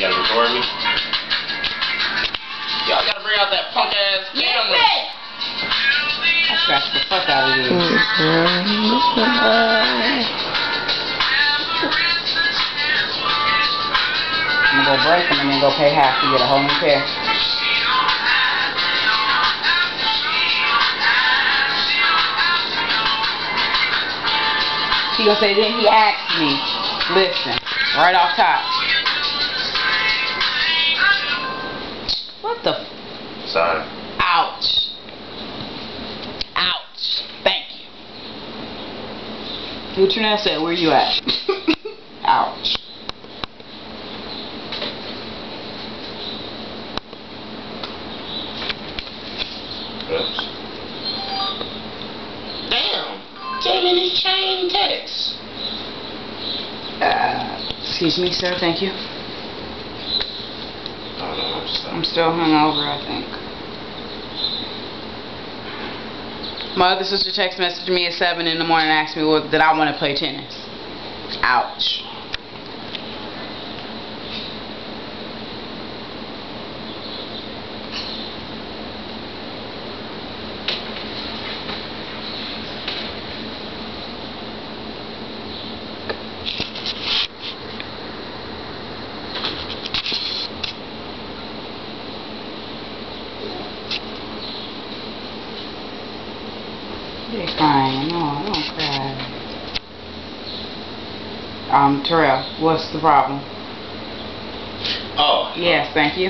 ignoring me? Y'all gotta bring out that punk ass camera. I scratched the fuck out of you. I'm gonna go break them and then go pay half to get a whole new pair. He gonna say, then he asked me, listen, right off top. Ouch. Ouch. Thank you. What your said, where are you at? Ouch. Oops. Damn. Damn it, it's chain text. Uh, excuse me, sir. Thank you. I'm still hungover, I think. My other sister text messaged me at 7 in the morning and asked me what, that I want to play tennis. Ouch. You're crying. No, don't cry. Um, Terrell, what's the problem? Oh. Yes, thank you.